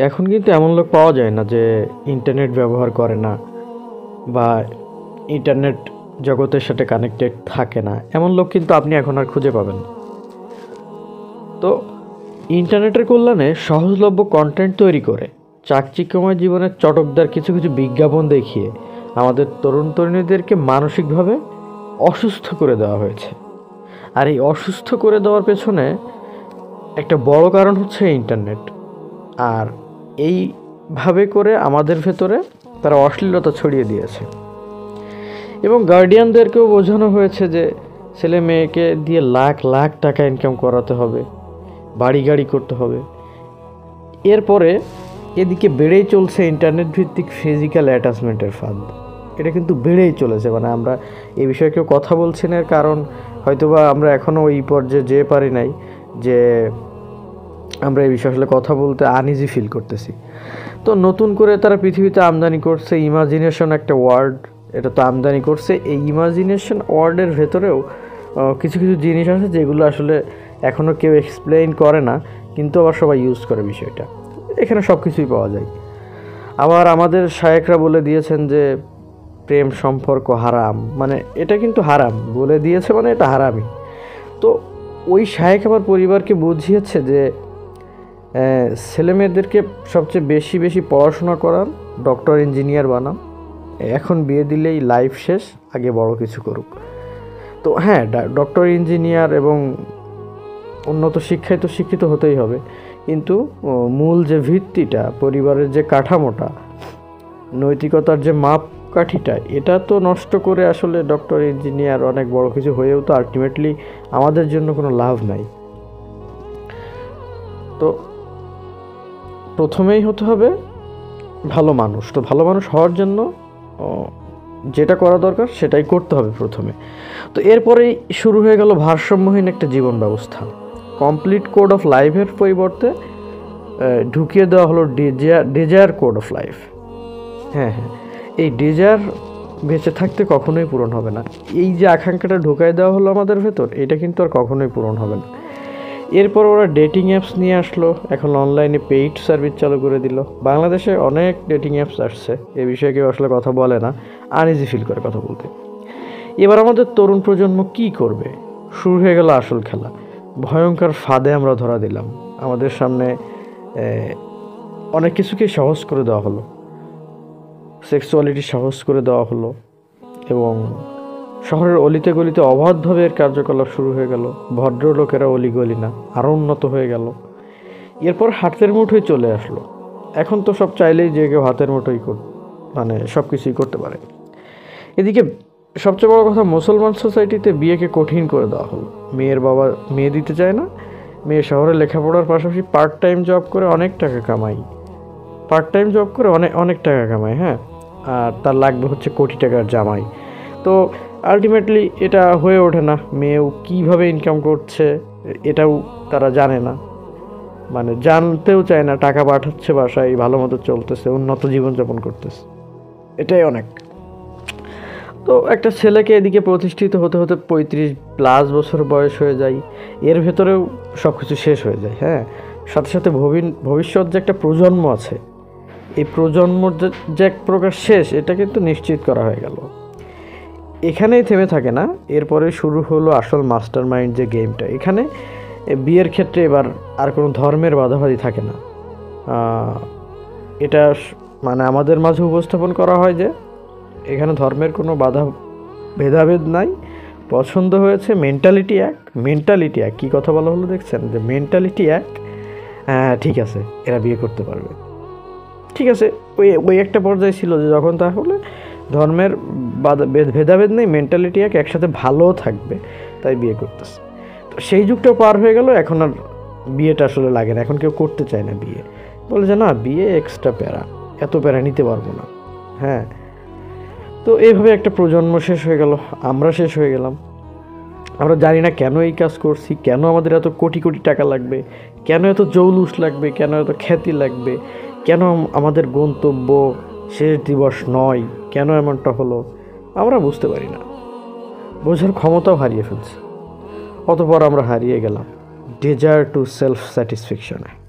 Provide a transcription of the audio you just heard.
এখন কিন্তু এমন লোক পাওয়া যায় না যে ইন্টারনেট ব্যবহার করে না বা ইন্টারনেট জগতের সাথে কানেক্টেড থাকে না। এমন লোক কিন্তু আপনি এখন আর খুঁজে পাবেন। তো ইন্টারনেটের কল্যাণে সহজলভ্য কন্টেন্ট তৈরি করে চাকচিক্যময় জীবনের চটকদার কিছু কিছু বিজ্ঞাপন দেখিয়ে আমাদের তরুণ তরুণীদেরকে মানসিকভাবে অসুস্থ করে দেওয়া হয়েছে। আর এই অসুস্থ করে দেওয়ার পেছনে একটা বড় কারণ হচ্ছে ইন্টারনেট আর এইভাবে করে আমাদের ভেতরে তারা অশ্লীলতা ছড়িয়ে দিয়েছে। এবং গার্ডিয়ানদেরকেও বোঝানো হয়েছে যে ছেলে মেয়েকে দিয়ে লাখ লাখ টাকা ইনকাম করাতে হবে বাড়ি গাড়ি করতে হবে। এরপরে এদিকে বেড়েই চলছে ইন্টারনেট ভিত্তিক ফিজিক্যাল অ্যাটাচমেন্টের ফাঁদ। এটা কিন্তু বেড়েই চলেছে মানে আমরা এই বিষয়ে কেউ কথা বলছি না কারণ হয়তোবা আমরা এখনও ওই পর্যায়ে যেয়ে পারি নাই যে আমরা এই বিষয়ে আসলে কথা বলতে আনইজি ফিল করতেছি। তো নতুন করে তারা পৃথিবীতে আমদানি করছে ইমাজিনেশন একটা ওয়ার্ড এটা তো আমদানি করছে। এই ইমাজিনেশন ওয়ার্ডের ভেতরেও কিছু কিছু জিনিস আছে যেগুলো আসলে এখনও কেউ এক্সপ্লেইন করে না, কিন্তু আবার সবাই ইউজ করে বিষয়টা। এখানে সব কিছুই পাওয়া যায়। আবার আমাদের শায়েকরা বলে দিয়েছেন যে প্রেম সম্পর্ক হারাম। মানে এটা কিন্তু হারাম। বলে দিয়েছে মানে এটা হারামই। তো ওই শায়েক আবার পরিবারকে বুঝিয়েছে যে ছেলেমেয়েদেরকে সবচেয়ে বেশি বেশি পড়াশোনা করান, ডক্টর, ইঞ্জিনিয়ার বানান। এখন বিয়ে দিলেই লাইফ শেষ, আগে বড় কিছু করুক। তো হ্যাঁ ডক্টর, ইঞ্জিনিয়ার এবং উন্নত শিক্ষায় তো শিক্ষিত হতেই হবে। কিন্তু মূল যে ভিত্তিটা, পরিবারের যে কাঠামোটা, নৈতিকতার যে মাপকাঠিটা, এটা তো নষ্ট করে আসলে ডক্টর, ইঞ্জিনিয়ার অনেক বড় কিছু হয়েও তো আলটিমেটলি আমাদের জন্য কোনো লাভ নাই। তো প্রথমেই হতে হবে ভালো মানুষ। তো ভালো মানুষ হওয়ার জন্য যেটা করা দরকার সেটাই করতে হবে প্রথমে। তো এরপরেই শুরু হয়ে গেল ভারসাম্যহীন একটা জীবন ব্যবস্থা। কমপ্লিট কোড অফ লাইফের পরিবর্তে ঢুকিয়ে দেওয়া হলো desire desire code of life. হ্যাঁ হ্যাঁ। এই ডিজায়ার বেঁচে থাকতে কখনোই পূরণ হবে না। এই যে আকাঙ্ক্ষাটা ঢুকাই দেওয়া হলো আমাদের ভেতর, এটা কিন্তু আর কখনোই পূরণ হবে না। এরপর ওরা ডেটিং অ্যাপস নিয়ে আসলো, এখন অনলাইনে পেইড সার্ভিস চালু করে দিল। বাংলাদেশে অনেক ডেটিং অ্যাপস আসছে, এ বিষয়ে কেউ আসলে কথা বলে না আনইজি ফিল করে কথা বলতে। এবার আমাদের তরুণ প্রজন্ম কি করবে? শুরু হয়ে গেল আসল খেলা। ভয়ঙ্কর ফাঁদে আমরা ধরা দিলাম। আমাদের সামনে অনেক কিছুকে সহজ করে দেওয়া হলো। সেক্সুয়ালিটি সহজ করে দেওয়া হলো এবং শহরের অলিতে গলিতে অবাধভাবে এর কার্যকলাপ শুরু হয়ে গেল। ভদ্রলোকেরা অলিগলি না আরও উন্নত হয়ে গেল। এরপর হাতের মুঠোয় চলে আসলো। এখন তো সব চাইলেই যে কেউ হাতের মুঠোই মানে সব কিছুই করতে পারে। এদিকে সবচেয়ে বড় কথা, মুসলমান সোসাইটিতে বিয়েকে কঠিন করে দেওয়া হলো। মেয়ের বাবা মেয়ে দিতে চায় না, মেয়ে শহরে লেখাপড়ার পাশাপাশি পার্ট টাইম জব করে অনেক টাকা কামাই পার্ট টাইম জব করে অনেক অনেক টাকা কামায় হ্যাঁ? আর তার লাগবে হচ্ছে কোটি টাকার জামাই। তো আলটিমেটলি এটা হয়ে ওঠে না। মেয়েও কীভাবে ইনকাম করছে, এটাও তারা জানে না। মানে জানতেও চায় না, টাকা পাঠাচ্ছে বাসায়, ভালো মতো চলতেছে, উন্নত জীবনযাপন করতেছে। এটাই অনেক। তো একটা ছেলেকে এদিকে প্রতিষ্ঠিত হতে হতে পঁয়ত্রিশ প্লাস বছর বয়স হয়ে যায়। এর ভেতরেও সব কিছু শেষ হয়ে যায় হ্যাঁ? সাথে সাথে ভবিষ্যৎ যে একটা প্রজন্ম আছে, এই প্রজন্মর যে এক প্রকার শেষ, এটা কিন্তু নিশ্চিত করা হয়ে গেল। এখানেই থেমে থাকে না। এরপরে শুরু হলো আসল মাস্টার মাইন্ড যে গেমটা। এখানে বিয়ের ক্ষেত্রে এবার আর কোনো ধর্মের বাধাবাধি থাকে না। এটা মানে আমাদের মাঝে উপস্থাপন করা হয় যে এখানে ধর্মের কোনো বাধা ভেদাভেদ নাই। পছন্দ হয়েছে মেন্টালিটি এক। মেন্টালিটি এক। কী কথা বলা হলো দেখছেন? যে মেন্টালিটি এক। হ্যাঁ ঠিক আছে, এরা বিয়ে করতে পারবে। ঠিক আছে, ওই ওই একটা পর্যায়ে ছিল যে যখন তাহলে ধর্মের ভেদাভেদ নেই মেন্টালিটি এক, একসাথে ভালোও থাকবে, তাই বিয়ে করতেছে। তো সেই যুগটাও পার হয়ে গেল, এখন আর বিয়েটা আসলে লাগে না, এখন কেউ করতে চায় না বিয়ে। বলে যে না, বিয়ে এক্সট্রা প্যারা, এত প্যারা নিতে পারব না। হ্যাঁ। তো এইভাবে একটা প্রজন্ম শেষ হয়ে গেল, আমরা শেষ হয়ে গেলাম। আমরা জানি না কেন এই কাজ করছি, কেন আমাদের এত কোটি কোটি টাকা লাগবে, কেন এত জৌলুস লাগবে, কেন এত খ্যাতি লাগবে। কেন আমাদের গন্তব্য শেষ দিবস নয়? কেন এমনটা হলো? আমরা বুঝতে পারি না। বোঝার ক্ষমতাও হারিয়ে ফেলছি। অতপর আমরা হারিয়ে গেলাম। ডেজার টু সেলফ স্যাটিসফ্যাকশনে